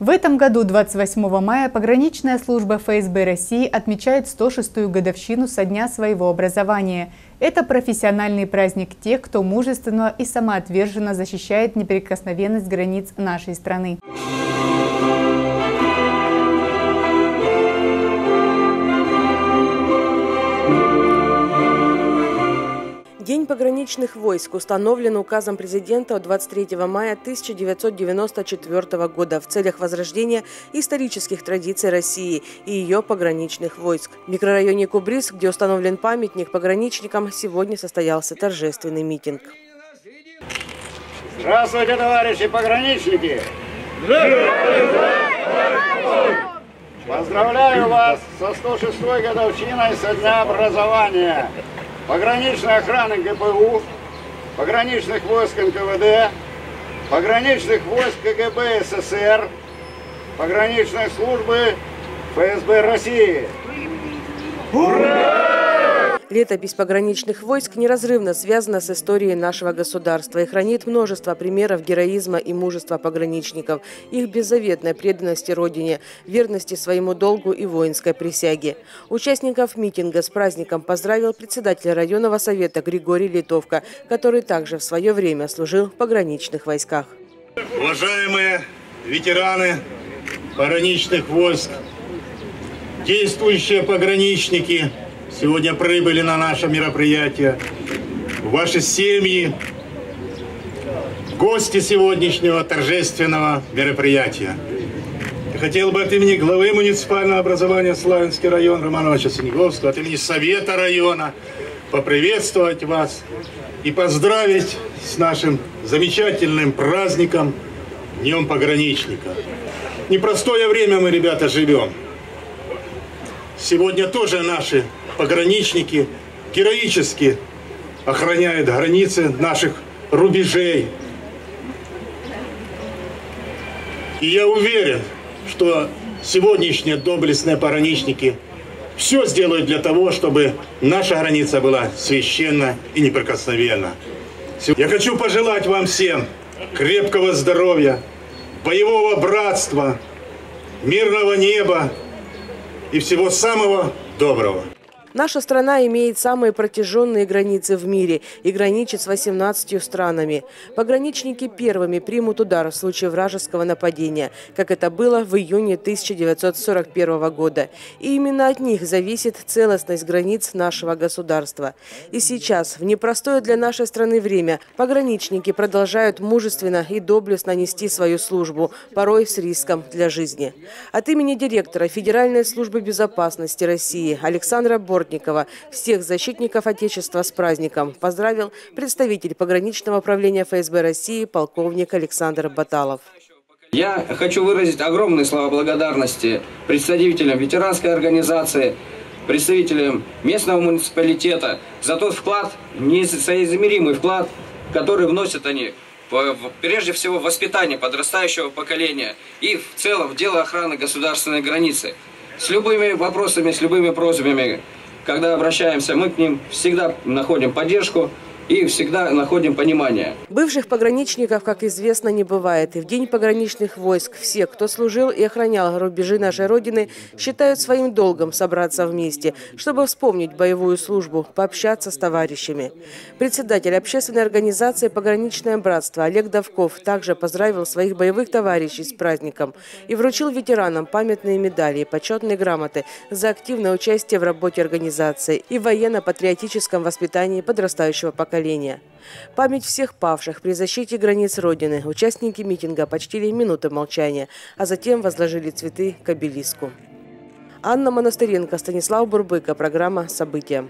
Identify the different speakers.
Speaker 1: В этом году, 28 мая, пограничная служба ФСБ России отмечает 106-ю годовщину со дня своего образования. Это профессиональный праздник тех, кто мужественно и самоотверженно защищает неприкосновенность границ нашей страны.
Speaker 2: Пограничных войск установлен указом президента от 23 мая 1994 года в целях возрождения исторических традиций России и ее пограничных войск. В микрорайоне Кубрис, где установлен памятник пограничникам, сегодня состоялся торжественный митинг.
Speaker 3: Здравствуйте, товарищи пограничники! Поздравляю вас со 106-й годовщиной со дня образования! Пограничной охраны ГПУ, пограничных войск НКВД, пограничных войск КГБ СССР, пограничной службы ФСБ России.
Speaker 2: Ура! Летопись пограничных войск неразрывно связана с историей нашего государства и хранит множество примеров героизма и мужества пограничников, их беззаветной преданности Родине, верности своему долгу и воинской присяге. Участников митинга с праздником поздравил председатель районного совета Григорий Литовка, который также в свое время служил в пограничных войсках.
Speaker 4: Уважаемые ветераны пограничных войск, действующие пограничники – сегодня прибыли на наше мероприятие, ваши семьи, гости сегодняшнего торжественного мероприятия. Хотел бы от имени главы муниципального образования Славянский район Романовича Синеговского, от имени Совета района поприветствовать вас и поздравить с нашим замечательным праздником Днем Пограничника. Непростое время мы, ребята, живем. Сегодня тоже наши пограничники героически охраняют границы наших рубежей. И я уверен, что сегодняшние доблестные пограничники все сделают для того, чтобы наша граница была священна и неприкосновенна. Я хочу пожелать вам всем крепкого здоровья, боевого братства, мирного неба и всего самого доброго.
Speaker 2: Наша страна имеет самые протяженные границы в мире и граничит с 18 странами. Пограничники первыми примут удар в случае вражеского нападения, как это было в июне 1941 года. И именно от них зависит целостность границ нашего государства. И сейчас, в непростое для нашей страны время, пограничники продолжают мужественно и доблестно нести свою службу, порой с риском для жизни. От имени директора Федеральной службы безопасности России Александра Бор Бортникова. Всех защитников Отечества с праздником поздравил представитель пограничного управления ФСБ России полковник Александр Баталов.
Speaker 5: Я хочу выразить огромные слова благодарности представителям ветеранской организации, представителям местного муниципалитета за тот вклад, несоизмеримый вклад, который вносят они прежде всего в воспитание подрастающего поколения и в целом в дело охраны государственной границы. С любыми вопросами, с любыми просьбами когда обращаемся, мы к ним всегда находим поддержку, и всегда находим понимание.
Speaker 2: Бывших пограничников, как известно, не бывает. И в День пограничных войск все, кто служил и охранял рубежи нашей Родины, считают своим долгом собраться вместе, чтобы вспомнить боевую службу, пообщаться с товарищами. Председатель общественной организации «Пограничное братство» Олег Давков также поздравил своих боевых товарищей с праздником и вручил ветеранам памятные медали и почетные грамоты за активное участие в работе организации и военно-патриотическом воспитании подрастающего поколения поколения. Память всех павших при защите границ Родины участники митинга почтили минуты молчания, а затем возложили цветы к обелиску. Анна Монастыренко, Станислав Бурбыка. Программа «События».